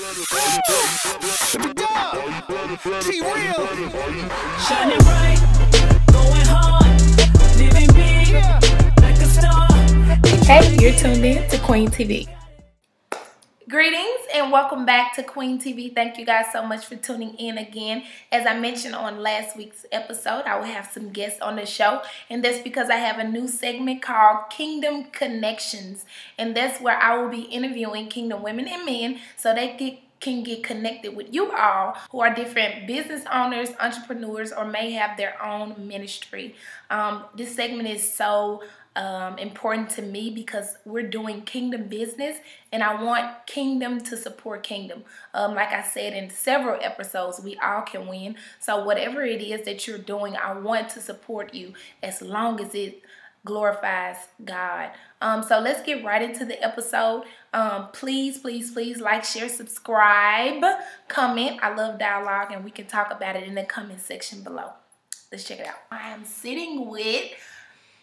T-Real. Shining bright, going hard, living big, like a star. Hey, you're tuned in to Queen TV. Greetings and welcome back to Queen TV. Thank you guys so much for tuning in again. As I mentioned on last week's episode, I will have some guests on the show, and that's because I have a new segment called Kingdom Connections, and that's where I will be interviewing kingdom women and men so they get can get connected with you all who are different business owners, entrepreneurs, or may have their own ministry. Um, this segment is so um, important to me because we're doing kingdom business and I want kingdom to support kingdom. Um, like I said in several episodes, we all can win. So, whatever it is that you're doing, I want to support you as long as it glorifies God. Um, so let's get right into the episode. Um, please, please, please like, share, subscribe, comment. I love dialogue and we can talk about it in the comment section below. Let's check it out. I am sitting with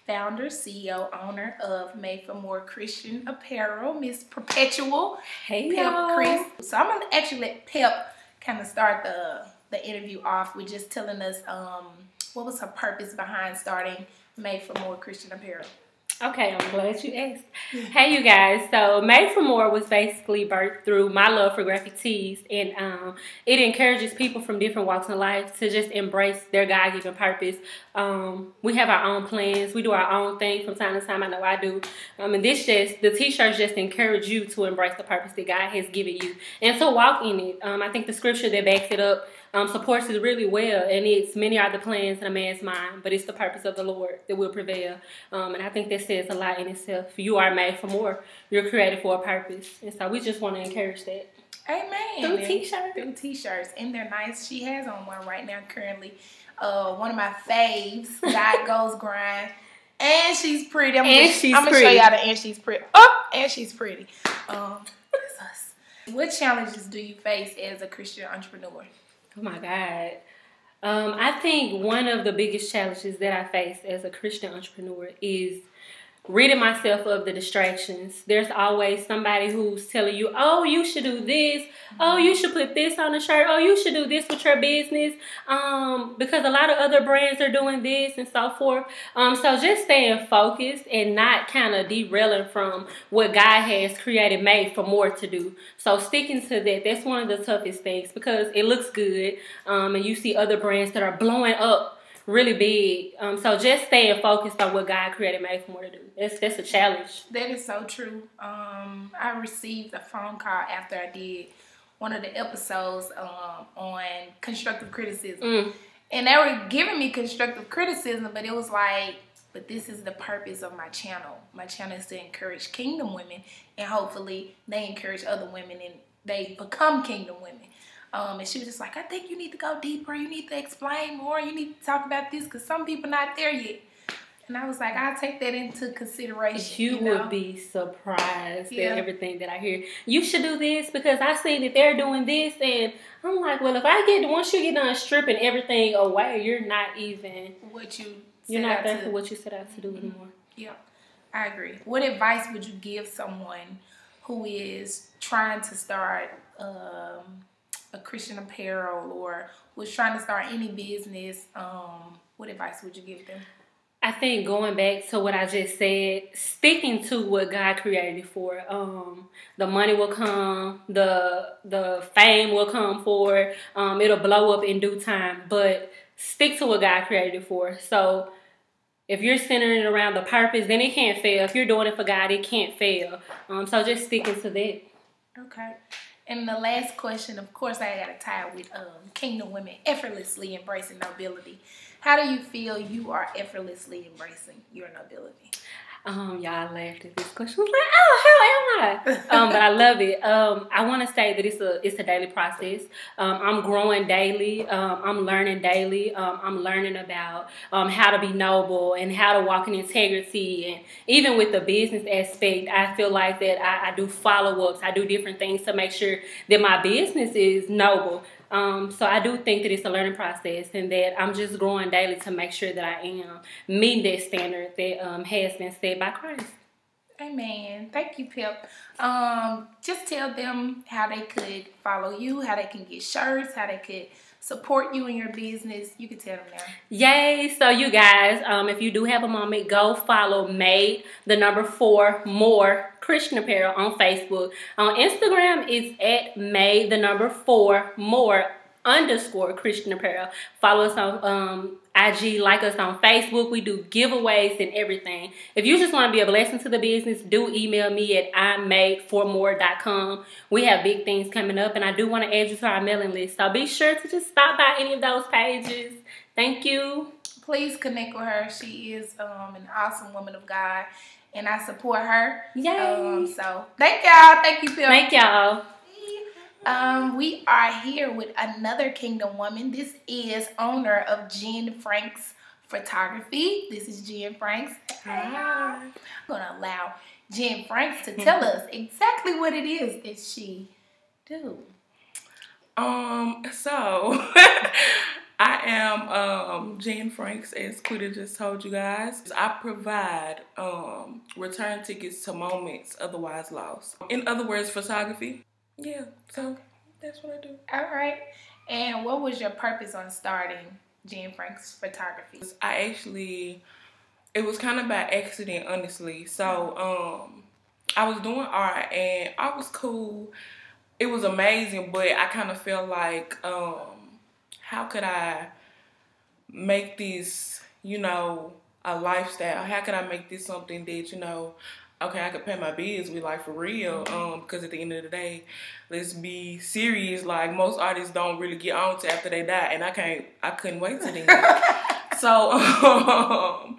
founder, CEO, owner of Made for More Christian Apparel, Miss Perpetual. Hey, Pep y'all. Chris. So I'm gonna actually let Pep kind of start the the interview off with just telling us um what was her purpose behind starting Made for More Christian Apparel. Okay, I'm glad you asked. Hey, you guys. So, Made for More was basically birthed through my love for graphic tees, and um, it encourages people from different walks in life to just embrace their God given purpose. Um, we have our own plans, we do our own thing from time to time. I know I do. Um, and this just, the t shirts just encourage you to embrace the purpose that God has given you and to walk in it. Um, I think the scripture that backs it up um, supports it really well, and it's many are the plans in a man's mind, but it's the purpose of the Lord that will prevail. Um, and I think that says a lot in itself. You are made for more. You're created for a purpose, and so we just want to encourage that. Amen. Through t-shirts. Through t-shirts, and they're nice. She has on one right now currently. Uh, one of my faves. God goes grind. And she's pretty. I'm And gonna, she's I'm gonna show y'all the and she's pretty. Oh, and she's pretty. Um. What challenges do you face as a Christian entrepreneur? Oh my God. Um, I think one of the biggest challenges that I face as a Christian entrepreneur is ridding myself of the distractions. There's always somebody who's telling you, oh, you should do this. Oh, you should put this on the shirt. Oh, you should do this with your business. Um, because a lot of other brands are doing this and so forth. Um, so just staying focused and not kind of derailing from what God has created, made for more to do. So sticking to that, that's one of the toughest things because it looks good. Um, and you see other brands that are blowing up really big. Um, so just staying focused on what God created made for more to do. That's that's a challenge. That is so true. Um, I received a phone call after I did one of the episodes um, on constructive criticism. Mm. And they were giving me constructive criticism, but it was like, but this is the purpose of my channel. My channel is to encourage kingdom women, and hopefully they encourage other women and they become kingdom women. Um, and she was just like, I think you need to go deeper. You need to explain more. You need to talk about this because some people not there yet. And I was like, I'll take that into consideration. You, know? would be surprised Yeah. at everything that I hear. You should do this because I see that they're doing this, and I'm like, well, if I get once you get done stripping everything away, you're not even what you you're not there for what you set out to do anymore. Yeah, I agree. What advice would you give someone who is trying to start um, a Christian apparel or was trying to start any business? Um, what advice would you give them? I think going back to what I just said, sticking to what God created for. Um, the money will come, the the fame will come for it. Um, it'll blow up in due time, but stick to what God created it for. So if you're centering it around the purpose, then it can't fail. If you're doing it for God, it can't fail. Um, so just sticking to that. Okay. And the last question, of course, I got to tie it with um, Kingdom Women effortlessly embracing nobility. How do you feel you are effortlessly embracing your nobility? Um, y'all laughed at this question. I was like, oh, how am I? Um, but I love it. Um, I want to say that it's a it's a daily process. Um, I'm growing daily. Um, I'm learning daily. Um, I'm learning about um, how to be noble and how to walk in integrity. And even with the business aspect, I feel like that I, I do follow ups. I do different things to make sure that my business is noble. Um, so I do think that it's a learning process and that I'm just growing daily to make sure that I am meeting that standard that um, has been set by Christ. Amen. Thank you, Pip. Um, just tell them how they could follow you, how they can get shirts, how they could support you in your business. You can tell them now. Yay! So you guys, um, if you do have a moment, go follow Made the number four more Christian Apparel on Facebook. On Instagram, it's at Made the number four more underscore Christian Apparel. Follow us on um, IG, like us on Facebook. We do giveaways and everything. If you just want to be a blessing to the business, do email me at immade4more.com. We have big things coming up, and I do want to add you to our mailing list. So be sure to just stop by any of those pages. Thank you. Please connect with her. She is um, an awesome woman of God, and I support her. Yay. Um, so thank y'all. Thank you, Pip. Thank y'all. Um, we are here with another Kingdom woman. This is owner of Genn Franks Photography. This is Genn Franks. Hi. I'm gonna allow Genn Franks to tell us exactly what it is that she do. Um, so I am um Genn Franks, as Quita just told you guys. I provide um return tickets to moments otherwise lost. In other words, photography. Yeah, so that's what I do. All right. And what was your purpose on starting Genn Franks Photography? I actually it was kind of by accident, honestly. So um I was doing art and I was cool. It was amazing, but I kind of felt like um how could I make this, you know, a lifestyle? How could I make this something that, you know, okay, I could pay my bills with like for real. Um, because at the end of the day, let's be serious. Like most artists don't really get on to after they die, and I can't. I couldn't wait to then. so um,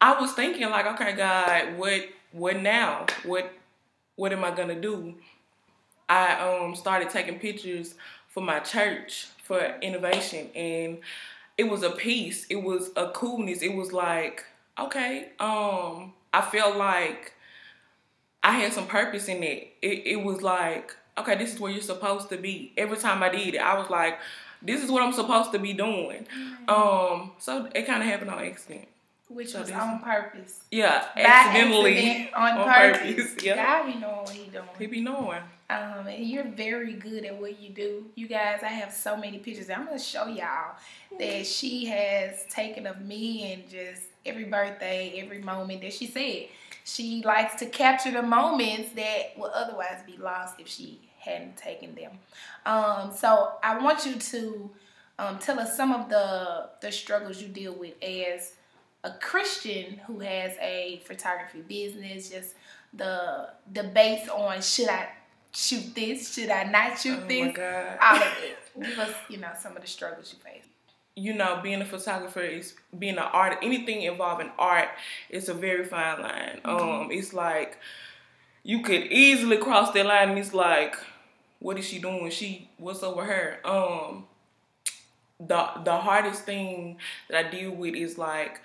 I was thinking like, okay, God, what what now? What what am I gonna do? I um started taking pictures for my church for innovation, and it was a peace. It was a coolness. It was like, okay, um I felt like I had some purpose in it. It, it was like, okay, this is where you're supposed to be. Every time I did it, I was like, this is what I'm supposed to be doing. Mm-hmm. Um, so it kind of happened on accident. Which so was on purpose. Yeah, accidentally accident, on, on, purpose. purpose. Yeah. God be knowing what he doing. He be knowing. Um, and you're very good at what you do. You guys, I have so many pictures. I'm gonna show y'all that she has taken of me and just every birthday, every moment that she said. She likes to capture the moments that would otherwise be lost if she hadn't taken them. Um, so I want you to um, tell us some of the the struggles you deal with as a Christian who has a photography business. Just the debates on should I shoot this, should I not shoot oh this, all of it. Give us, you know, some of the struggles you face you know, being a photographer is being an art. Anything involving art is a very fine line. Mm-hmm. Um, it's like you could easily cross that line, and it's like, what is she doing? She what's over her? Um, the the hardest thing that I deal with is like,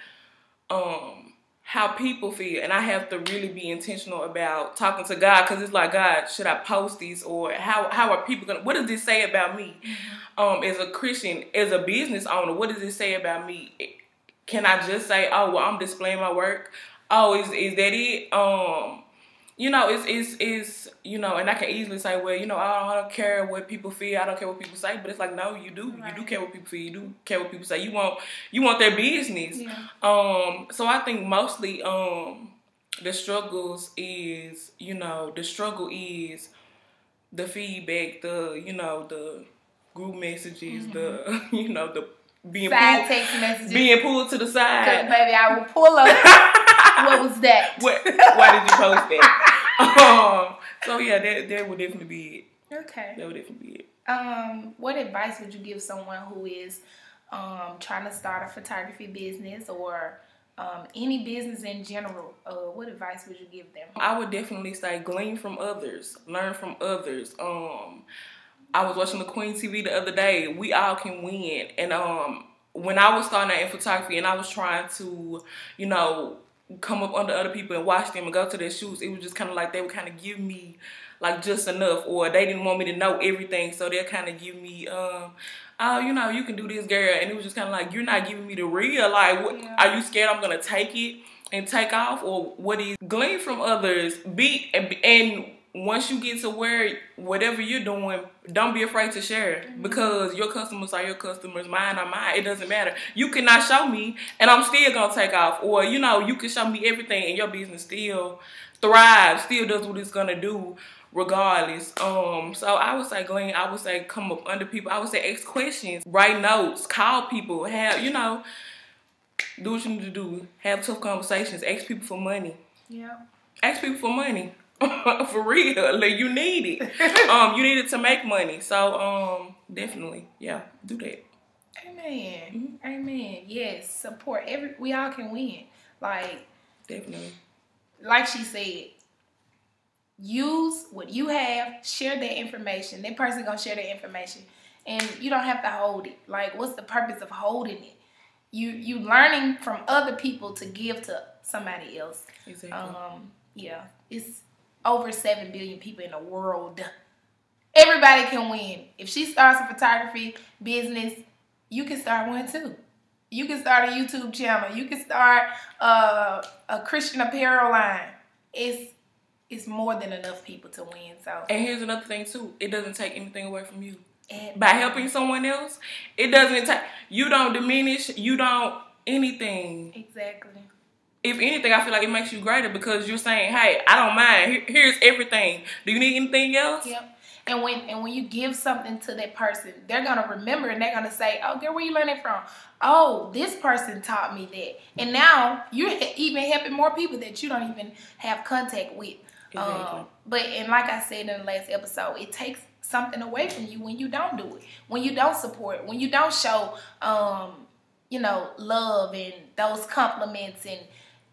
um, how people feel and i have to really be intentional about talking to god because it's like god should i post these or how how are people gonna what does this say about me? Mm-hmm. um as a christian as a business owner what does this say about me? Can i just say oh well i'm displaying my work. Oh is is that it? Um you know, it's it's it's you know, and I can easily say, well, you know, I don't, I don't care what people feel, I don't care what people say, but it's like, no, you do, right. you do care what people feel, you do care what people say. You want you want their business. Yeah. Um, so I think mostly um the struggles is, you know, the struggle is the feedback, the you know, the group messages, mm-hmm. the you know, the being side pulled, text messages, being pulled to the side. Baby, I will pull up. what was that? What, why did you post that? um, so yeah, that that would definitely be it. Okay. That would definitely be it. Um, what advice would you give someone who is um trying to start a photography business or um, any business in general, uh, what advice would you give them? I would definitely say glean from others, learn from others. Um, I was watching the Queen TV the other day. We all can win, and um, when I was starting out in photography and I was trying to, you know, come up under other people and watch them and go to their shoots, it was just kind of like they would kind of give me like just enough, or they didn't want me to know everything, so they'll kind of give me, um, oh, you know, you can do this, girl, and it was just kind of like you're not giving me the real. Like, what, yeah. are you scared I'm gonna take it? and take off, or what is glean from others. Be and, and once you get to where whatever you're doing, don't be afraid to share because your customers are your customers, mine are mine. It doesn't matter. You cannot show me, and I'm still gonna take off. Or you know, you can show me everything, and your business still thrives, still does what it's gonna do regardless. Um, so I would say, Glenn, I would say come up under people. I would say ask questions, write notes, call people, have you know, do what you need to do. Have tough conversations. Ask people for money. Yeah. Ask people for money. for real, like you need it. um, you need it to make money. So um, definitely, yeah, do that. Amen. Amen. Yes. Support every. We all can win. Like Definitely. like she said, use what you have, share that information. That person gonna share that information. And you don't have to hold it. Like, what's the purpose of holding it? You you learning from other people to give to somebody else. Exactly. Um, yeah, it's over seven billion people in the world. Everybody can win. If she starts a photography business, you can start one too. You can start a YouTube channel. You can start uh, a Christian apparel line. It's it's more than enough people to win. So and here's another thing too. It doesn't take anything away from you. and- By helping someone else, it doesn't take. You don't diminish. You don't anything. exactly. If anything, I feel like it makes you greater because you're saying, "Hey, I don't mind. Here's everything. Do you need anything else?" Yep. And when and when you give something to that person, they're gonna remember and they're gonna say, "Oh, girl, where you learn it from? Oh, this person taught me that." And now you're even helping more people that you don't even have contact with. Exactly. Um, but and like I said in the last episode, it takes something away from you when you don't do it, when you don't support, when you don't show, um, you know, love and those compliments and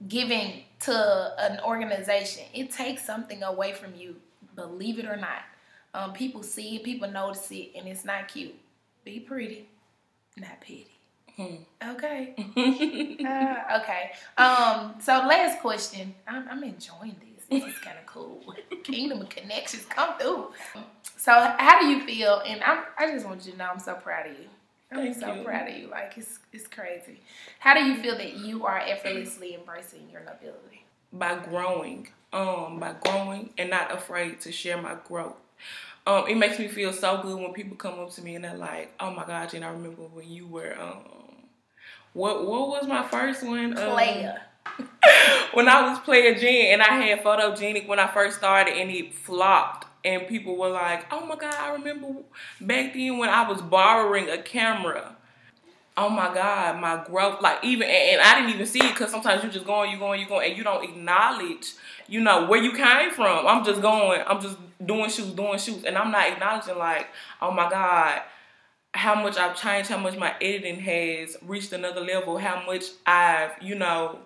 giving to an organization. It takes something away from you, believe it or not. Um, people see it, people notice it, and it's not cute. Be pretty, not petty. Okay. Uh, okay. Um. So last question. I'm, I'm enjoying this. This is kind of cool. Kingdom of connections come through. So how do you feel? And I'm, I just want you to know I'm so proud of you. I'm Thank so you. proud of you. Like it's it's crazy. How do you feel that you are effortlessly embracing your nobility? by growing, um, by growing and not afraid to share my growth. Um, it makes me feel so good when people come up to me and they're like, "Oh my God, Genn, I remember when you were um, what what was my first one? Um, Player. when I was player Genn and I had photogenic when I first started and it flopped and people were like, "Oh my God, I remember back then when I was borrowing a camera." Oh my God, my growth, like even, and, I didn't even see it because sometimes you're just going, you going, you going, and you don't acknowledge, you know, where you came from. I'm just going, I'm just doing shoots, doing shoots, and I'm not acknowledging like, oh my God, how much I've changed, how much my editing has reached another level, how much I've, you know,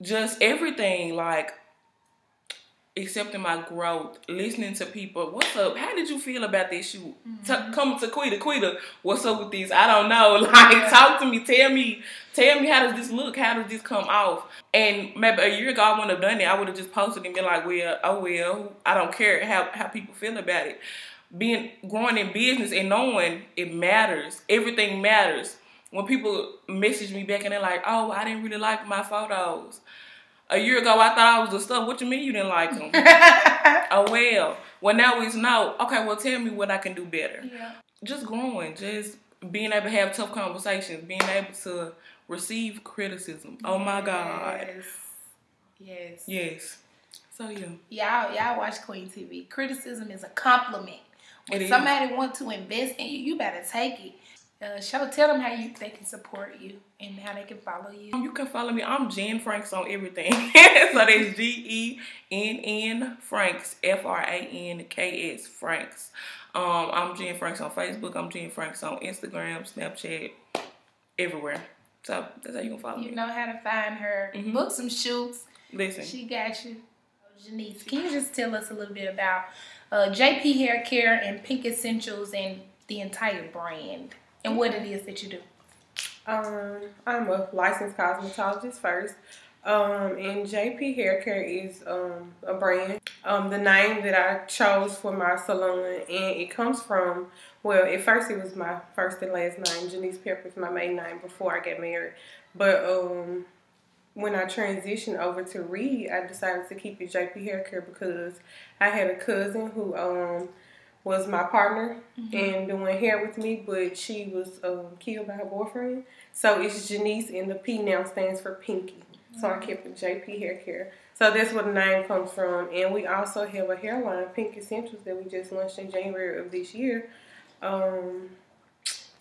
just everything like accepting my growth, listening to people. What's up? How did you feel about this shoot? T- mm-hmm. come to Quita, Quita. What's up with these? I don't know. Like, talk to me. Tell me. Tell me how does this look? How does this come off? And maybe a year ago I wouldn't have done it. I would have just posted and been like, well, oh well, I don't care how how people feel about it. Being growing in business and knowing it matters. Everything matters. When people message me back and they're like, oh, I didn't really like my photos. A year ago, I thought I was the stuff. What you mean you didn't like them? oh well. Well, now it's no. Okay, well, tell me what I can do better. Yeah. Just growing, just being able to have tough conversations, being able to receive criticism. Oh my God. Yes. Yes. Yes. So yeah. Y'all, y'all watch Queen TV. Criticism is a compliment. When It somebody wants to invest in you, you better take it. Uh, show, tell them how you they can support you and how they can follow you. You can follow me. I'm Genn Franks on everything. so that's G E N N Franks, F R A N K S Franks. Um, I'm Genn Franks on Facebook. I'm Genn Franks on Instagram, Snapchat, everywhere. So that's how you can follow You me. You know how to find her. Mhm. Book some shoots. Listen, She got you. Jenise, can you just tell us a little bit about uh, JP Hair Care and Pink Essentials and the entire brand and what it is that you do? Um, I'm a licensed cosmetologist first. Um, and JP Hair Care is um, a brand. Um, the name that I chose for my salon, and it comes from, well, at first it was my first and last name. Jenise Pepper is my maiden name before I got married. But um, when I transitioned over to Reid, I decided to keep it JP Hair Care because I had a cousin who um was my partner and doing hair with me, but she was um, killed by her boyfriend. So it's Jenise, and the P now stands for Pinky. So I kept it JP Hair Care. So that's where the name comes from. And we also have a hairline, Pink Essentials, that we just launched in January of this year. Um,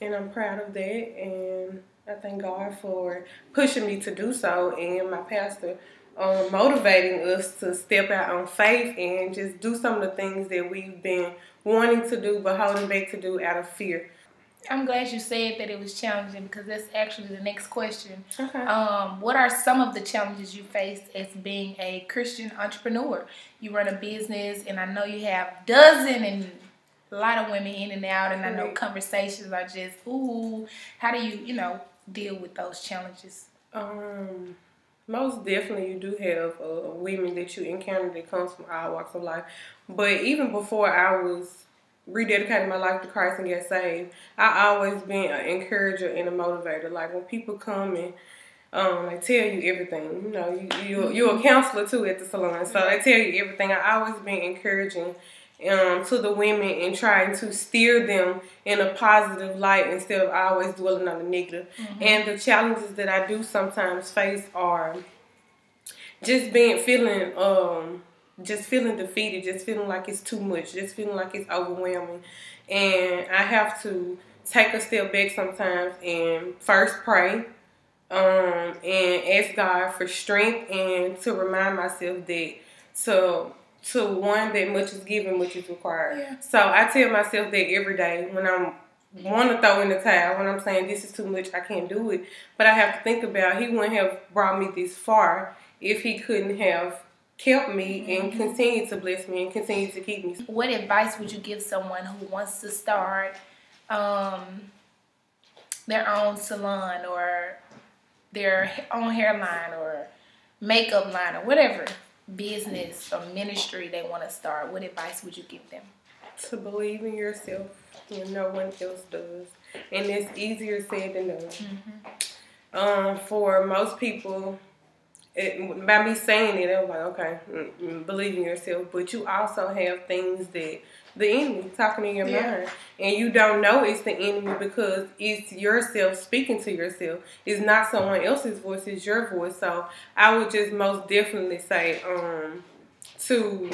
and I'm proud of that. And I thank God for pushing me to do so, and my pastor um, motivating us to step out on faith and just do some of the things that we've been wanting to do but holding back to do out of fear. I'm glad you said that it was challenging because that's actually the next question. Okay. Um, what are some of the challenges you faced as being a Christian entrepreneur? You run a business, and I know you have dozen and a lot of women in and out, and I know conversations are just ooh. How do you, you know, deal with those challenges? Um, most definitely, you do have uh, women that you encounter that comes from all walks of life. But even before I was rededicating my life to Christ and get saved, I always been an encourager and a motivator. Like when people come and um, they tell you everything. You know, you you you're a counselor too at the salon, so they tell you everything. I always been encouraging um, to the women and trying to steer them in a positive light instead of always dwelling on the negative. And the challenges that I do sometimes face are just being feeling um just feeling defeated, just feeling like it's too much, just feeling like it's overwhelming. And I have to take a step back sometimes and first pray um, and ask God for strength and to remind myself that to to one that much is given, much is required. Yeah. So I tell myself that every day when I'm want to throw in the towel, when I'm saying this is too much, I can't do it. But I have to think about He wouldn't have brought me this far if He couldn't have kept me and continued to bless me and continue to keep me. What advice would you give someone who wants to start um, their own salon or their own hairline or makeup line or whatever business or ministry they want to start? What advice would you give them? To believe in yourself when no one else does, and it's easier said than done. Um, for most people, it, by me saying it, I'm like, okay, mm, mm, believe in yourself. But you also have things that the enemy talking in your Yeah. mind, and you don't know it's the enemy because it's yourself speaking to yourself. It's not someone else's voice; it's your voice. So I would just most definitely say, um, to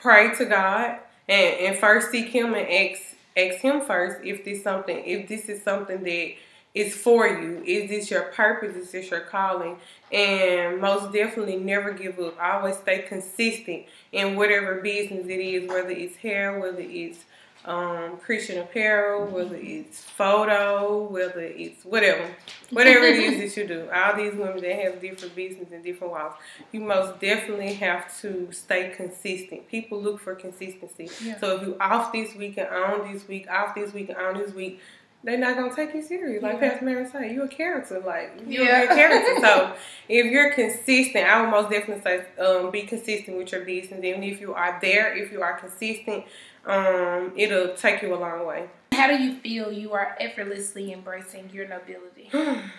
pray to God and, and first seek Him and ask ask Him first if this something if this is something that is for you. Is this your purpose? Is this your calling? And most definitely never give up. I Always stay consistent in whatever business it is, whether it's hair, whether it's um, Christian apparel, whether it's photo, whether it's whatever, whatever it is that you do. All these women that have different business and different walks, you most definitely have to stay consistent. People look for consistency. Yeah. So if you off this week and on this week, off this week and on this week, they're not gonna take you serious. Like Yeah. Pastor Mary said, you're a character. Like you're Yeah. a character. So if you're consistent, I would most definitely say um, be consistent with your business. And if you are there, if you are consistent, um, it'll take you a long way. How do you feel you are effortlessly embracing your nobility?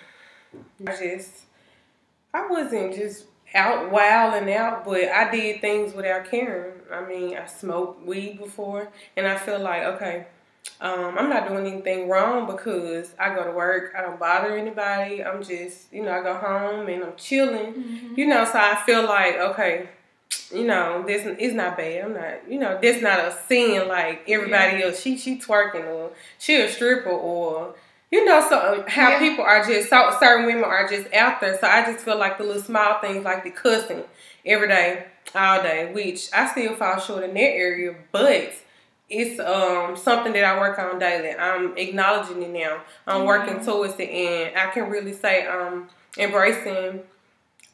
I just, I wasn't just out wilding out, but I did things without caring. I mean, I smoked weed before, and I feel like okay, um, I'm not doing anything wrong because I go to work. I don't bother anybody. I'm just, you know, I go home and I'm chilling. You know, so I feel like okay. You know, this is not bad. I'm not, you know, this not a sin like everybody else. She she twerking or she a stripper or you know, so uh, how Yeah. people are just so certain women are just out there. So I just feel like the little small things like the cussing every day, all day, which I still fall short in that area, but it's um something that I work on daily. I'm acknowledging it now. I'm working towards it, and I can really say um embracing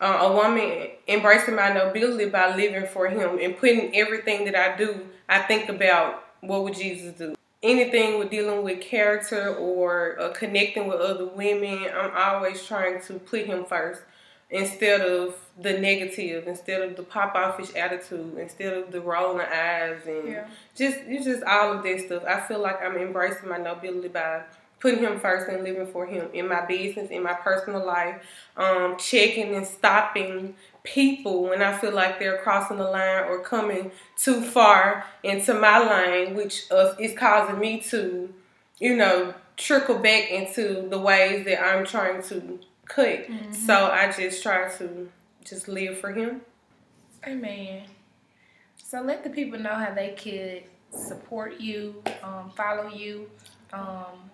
uh, a woman embracing my nobility by living for him and putting everything that I do, I think about what would Jesus do. Anything with dealing with character or uh, connecting with other women, I'm always trying to put him first instead of the negative, instead of the pop offish attitude, instead of the rolling eyes and Yeah. just it's just all of that stuff. I feel like I'm embracing my nobility by putting him first and living for him in my business, in my personal life, um, checking and stopping people when I feel like they're crossing the line or coming too far into my lane, which uh, is causing me to, you know, trickle back into the ways that I'm trying to cut. Mm-hmm. So I just try to just live for him. Amen. So let the people know how they could support you, um, follow you. Um,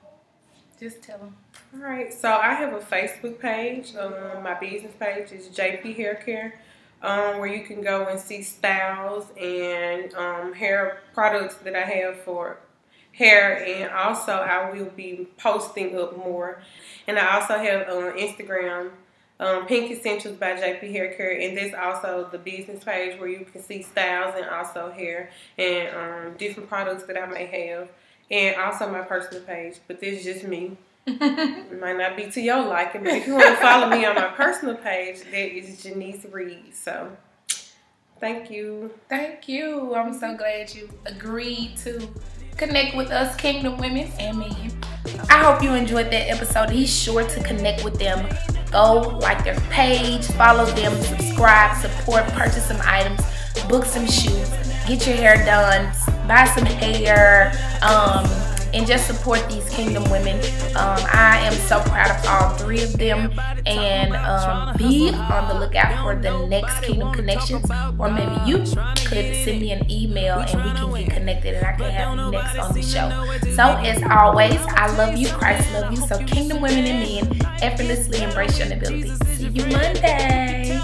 just tell them. All right. So I have a Facebook page. Um, my business page is JP Hair Care, um, where you can go and see styles and um, hair products that I have for hair. And also, I will be posting up more. And I also have on Instagram. Um, Pink Essentials by JP Hair Care, and there's also the business page where you can see styles and also hair and um, different products that I may have and also my personal page. But this is just me. it might not be to your liking, but if you want to follow me on my personal page, that is Jenise Reid. So thank you. Thank you. I'm so glad you agreed to connect with us, Kingdom Women and men. I hope you enjoyed that episode. Be sure to connect with them. Go like their page, follow them, subscribe, support, purchase some items, book some shoes, get your hair done, buy some hair, um, and just support these kingdom women. Um, I am so proud of all three of them and um, be on the lookout for the next Kingdom Connections or maybe you could send me an email and we can get connected and I can have you next on the show. So as always, I love you, Christ love you. So Kingdom Women and Men, effortlessly embrace your abilities. See you Monday.